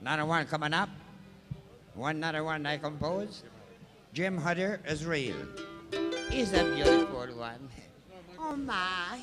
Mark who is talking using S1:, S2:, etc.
S1: Another one coming up. One another one I composed. Jim Hutter Israel. He's a beautiful one. Oh my.